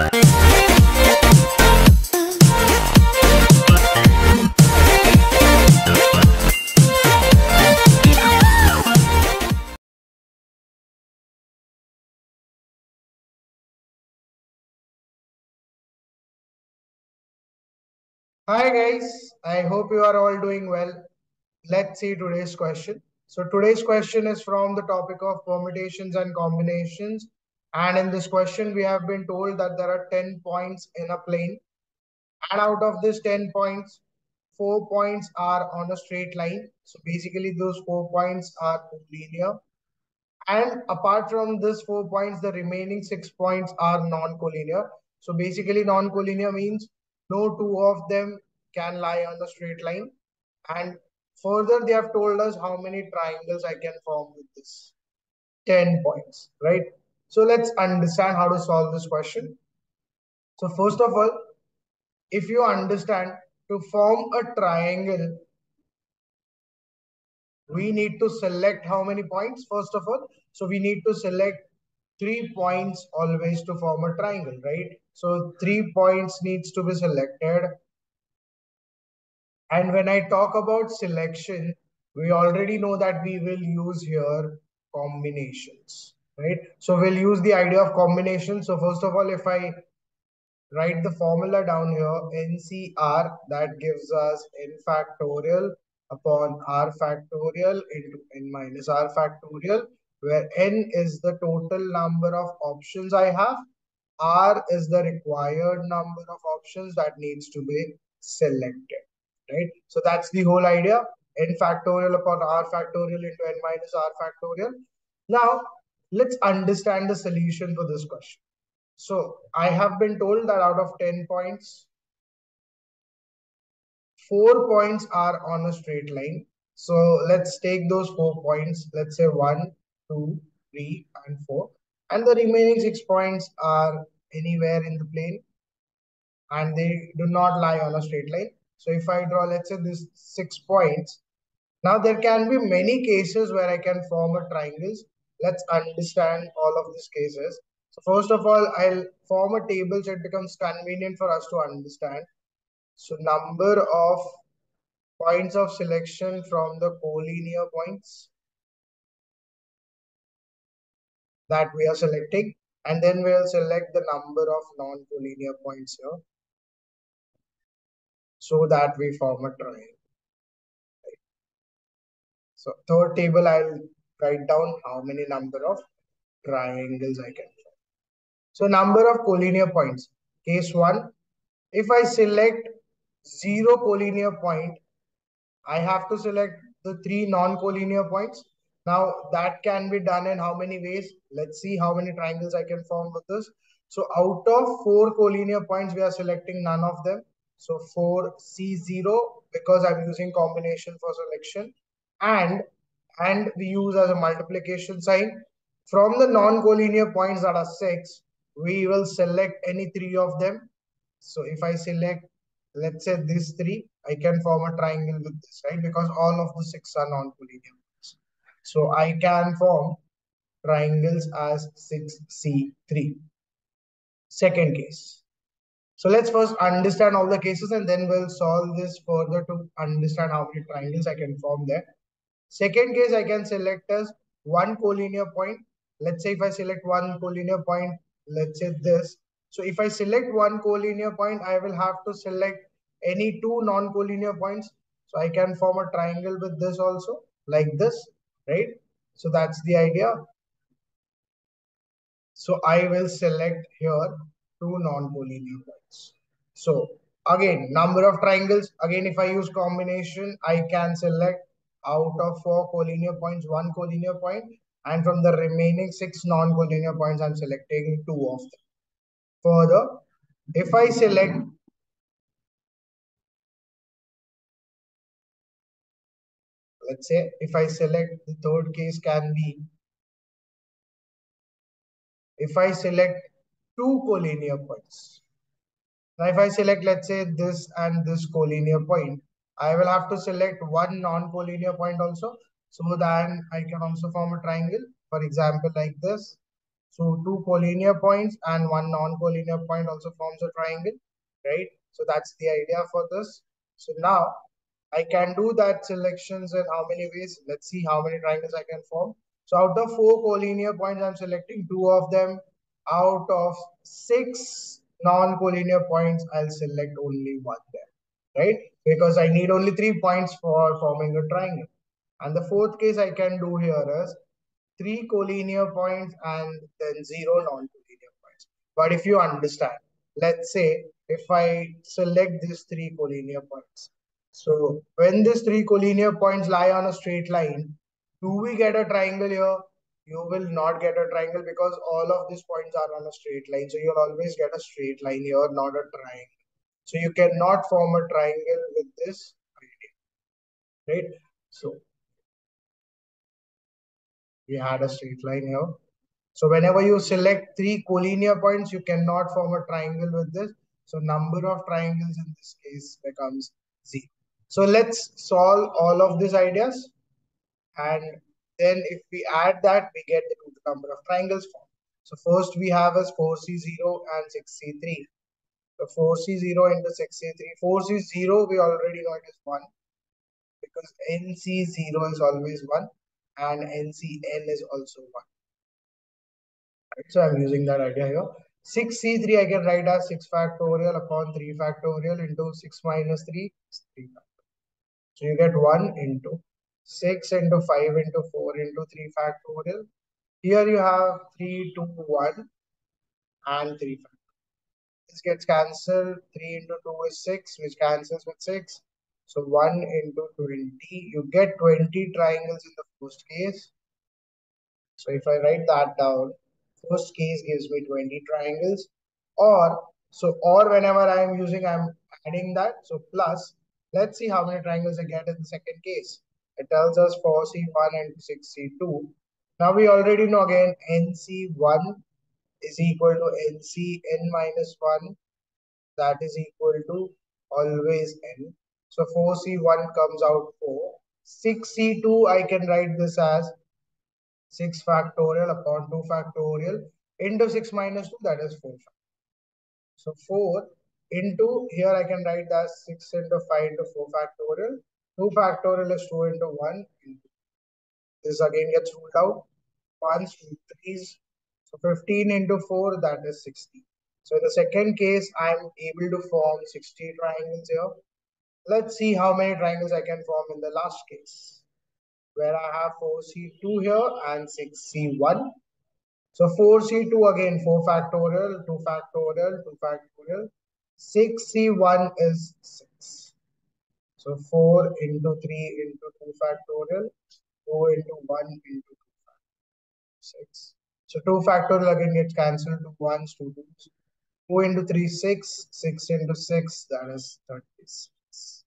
Hi guys, I hope you are all doing well. Let's see today's question. So today's question is from the topic of permutations and combinations. And in this question, we have been told that there are 10 points in a plane. And out of this 10 points, four points are on a straight line. So basically those four points are linear. And apart from this four points, the remaining six points are non-collinear. So basically non-collinear means no two of them can lie on the straight line. And further, they have told us how many triangles I can form with this. 10 points, right? So let's understand how to solve this question. So first of all, if you understand to form a triangle, we need to select how many points first of all. So we need to select three points always to form a triangle, right? So three points needs to be selected. And when I talk about selection, we already know that we will use here combinations, right? So we'll use the idea of combination. So first of all, if I write the formula down here, NCR, that gives us n factorial upon r factorial into n minus r factorial, where n is the total number of options I have R is the required number of options that needs to be selected, right? So that's the whole idea. n factorial upon r factorial into n minus r factorial. Now, let's understand the solution for this question. So I have been told that out of 10 points, four points are on a straight line. So let's take those four points. Let's say one, two, three, and four and the remaining six points are anywhere in the plane and they do not lie on a straight line. So if I draw, let's say this six points, now there can be many cases where I can form a triangles. Let's understand all of these cases. So first of all, I'll form a table so it becomes convenient for us to understand. So number of points of selection from the collinear points that we are selecting and then we'll select the number of non-collinear points here so that we form a triangle. So third table, I'll write down how many number of triangles I can form. So number of collinear points. Case one, if I select zero collinear point, I have to select the three non-collinear points now that can be done in how many ways? Let's see how many triangles I can form with this. So out of four collinear points, we are selecting none of them. So 4C0 because I'm using combination for selection and and we use as a multiplication sign. From the non-collinear points that are six, we will select any three of them. So if I select, let's say this three, I can form a triangle with this, right? Because all of the six are non-collinear. So I can form triangles as 6C3. Second case. So let's first understand all the cases and then we'll solve this further to understand how many triangles I can form there. Second case, I can select as one collinear point. Let's say if I select one collinear point, let's say this. So if I select one collinear point, I will have to select any two non-collinear points. So I can form a triangle with this also like this right? So that's the idea. So I will select here two non-collinear points. So again, number of triangles. Again, if I use combination, I can select out of four collinear points, one collinear point, and from the remaining six non-collinear points, I'm selecting two of them. Further, if I select let's say if I select the third case can be if I select two collinear points. Now if I select let's say this and this collinear point, I will have to select one non-collinear point also so then I can also form a triangle for example like this So two collinear points and one non-collinear point also forms a triangle, right? So that's the idea for this. So now I can do that selections in how many ways? Let's see how many triangles I can form. So out of four collinear points, I'm selecting two of them. Out of six non-collinear points, I'll select only one there, right? Because I need only three points for forming a triangle. And the fourth case I can do here is three collinear points and then zero non-collinear points. But if you understand, let's say if I select these three collinear points, so when these three collinear points lie on a straight line, do we get a triangle here? You will not get a triangle because all of these points are on a straight line. So you'll always get a straight line here, not a triangle. So you cannot form a triangle with this right? So we had a straight line here. So whenever you select three collinear points, you cannot form a triangle with this. So number of triangles in this case becomes zero. So let's solve all of these ideas. And then if we add that, we get the total number of triangles formed. So first we have as 4C0 and 6C3. So 4C0 into 6C3. 4C0, we already know it is 1 because NC0 is always 1 and NCN is also 1. Right, so I'm using that idea here. 6C3 I can write as 6 factorial upon 3 factorial into 6 minus 3 3 factorial. So you get 1 into 6 into 5 into 4 into 3 factorial. Here you have 3, 2, 1 and 3 factorial. This gets cancelled. 3 into 2 is 6 which cancels with 6. So 1 into 20. You get 20 triangles in the first case. So if I write that down, first case gives me 20 triangles. Or, so or whenever I am using, I'm adding that. So plus Let's see how many triangles I get in the second case. It tells us 4C1 and 6C2. Now we already know again NC1 is equal to NCN minus 1. That is equal to always N. So 4C1 comes out 4. 6C2 I can write this as 6 factorial upon 2 factorial into 6 minus 2 that is 4. So 4 into here I can write that 6 into 5 into 4 factorial. 2 factorial is 2 into 1. This again gets ruled out. 1s, 2, 3s. So 15 into 4 that is 60. So in the second case I'm able to form 60 triangles here. Let's see how many triangles I can form in the last case where I have 4C2 here and 6C1. So 4C2 again 4 factorial, 2 factorial, 2 factorial. 6C1 is 6. So 4 into 3 into 2 factorial, 2 into 1 into 2 factorial, 6. So 2 factorial again gets cancelled to 1s, 2 2 into 3, 6. 6 into 6, that is 36.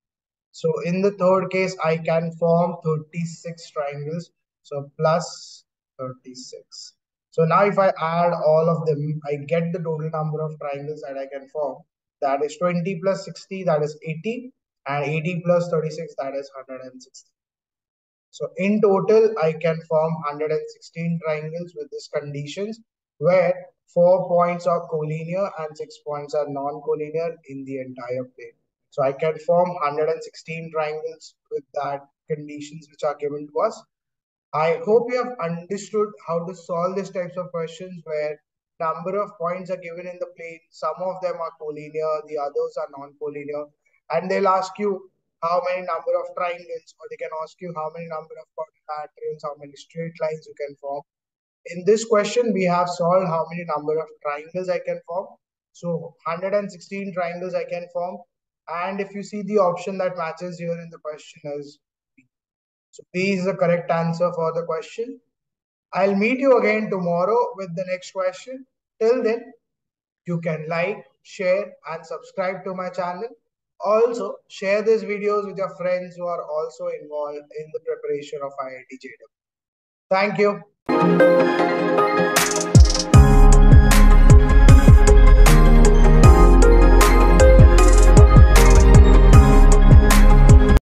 So in the third case, I can form 36 triangles. So plus 36. So now if I add all of them, I get the total number of triangles that I can form that is 20 plus 60 that is 80 and 80 plus 36 that is 160 so in total i can form 116 triangles with these conditions where four points are collinear and six points are non-collinear in the entire plane so i can form 116 triangles with that conditions which are given to us i hope you have understood how to solve these types of questions where number of points are given in the plane. Some of them are collinear, the others are non-collinear. And they'll ask you how many number of triangles, or they can ask you how many number of quadrilaterals, how many straight lines you can form. In this question, we have solved how many number of triangles I can form. So 116 triangles I can form. And if you see the option that matches here in the question is B. So B is the correct answer for the question. I'll meet you again tomorrow with the next question. Till then, you can like, share and subscribe to my channel. Also, share these videos with your friends who are also involved in the preparation of IIT JEE. Thank you.